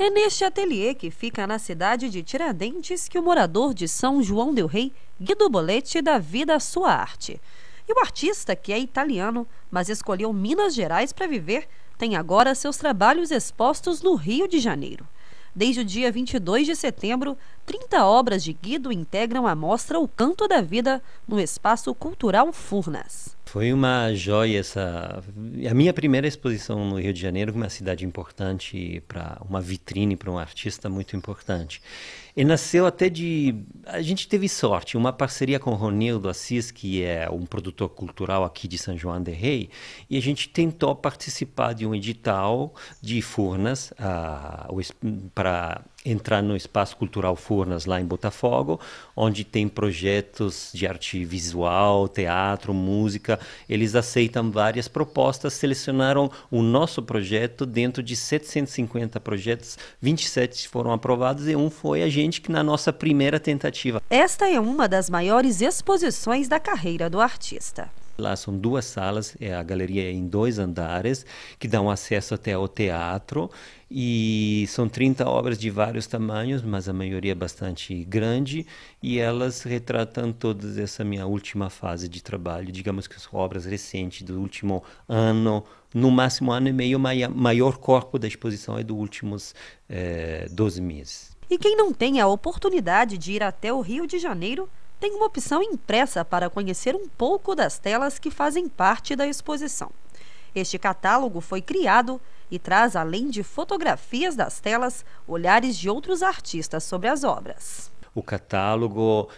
É neste ateliê que fica na cidade de Tiradentes que o morador de São João del Rei, Guido Boletti, dá vida à sua arte. E o artista, que é italiano, mas escolheu Minas Gerais para viver, tem agora seus trabalhos expostos no Rio de Janeiro. Desde o dia 22 de setembro, 30 obras de Guido integram a mostra O Canto da Vida no Espaço Cultural Furnas. Foi uma joia essa. A minha primeira exposição no Rio de Janeiro, uma cidade importante para uma vitrine para um artista muito importante. E nasceu até de. A gente teve sorte, uma parceria com o Ronildo Assis, que é um produtor cultural aqui de São João de Rei, e a gente tentou participar de um edital de Furnas uh, para entrar no Espaço Cultural Furnas, lá em Botafogo, onde tem projetos de arte visual, teatro, música. Eles aceitam várias propostas, selecionaram o nosso projeto dentro de 750 projetos, 27 foram aprovados e um foi a gente que na nossa primeira tentativa. Esta é uma das maiores exposições da carreira do artista. Lá são duas salas, é a galeria é em dois andares, que dão acesso até ao teatro. E são 30 obras de vários tamanhos, mas a maioria é bastante grande. E elas retratam toda essa minha última fase de trabalho. Digamos que são obras recentes, do último ano, no máximo ano e meio. Maior corpo da exposição é dos últimos é, eh, 12 meses. E quem não tem a oportunidade de ir até o Rio de Janeiro tem uma opção impressa para conhecer um pouco das telas que fazem parte da exposição. Este catálogo foi criado e traz, além de fotografias das telas, olhares de outros artistas sobre as obras o catálogo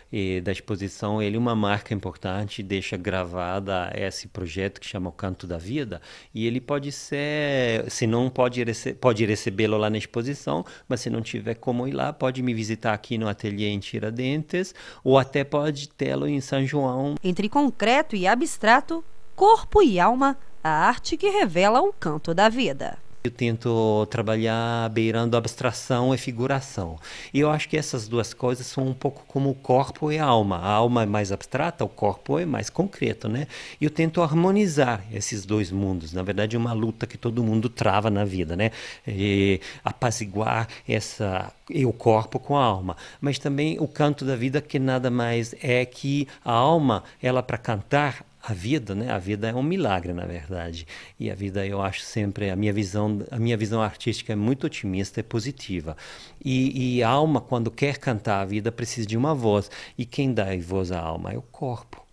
da exposição ele é uma marca importante, deixa gravada esse projeto que chama o Canto da Vida e ele pode ser, se não pode, rece pode recebê-lo lá na exposição, mas se não tiver como ir lá, pode me visitar aqui no ateliê em Tiradentes ou até pode tê-lo em São João. Entre concreto e abstrato, corpo e alma, a arte que revela o canto da vida. Eu tento trabalhar beirando abstração e figuração. E eu acho que essas duas coisas são um pouco como o corpo e a alma. A alma é mais abstrata, o corpo é mais concreto, né? E eu tento harmonizar esses dois mundos. Na verdade, é uma luta que todo mundo trava na vida, né? E apaziguar essa e o corpo com a alma, mas também o canto da vida que nada mais é que a alma, ela para cantar a vida, né? A vida é um milagre, na verdade. E a vida, eu acho sempre a minha visão, a minha visão artística é muito otimista e positiva. E, e a alma, quando quer cantar a vida, precisa de uma voz. E quem dá voz à alma é o corpo.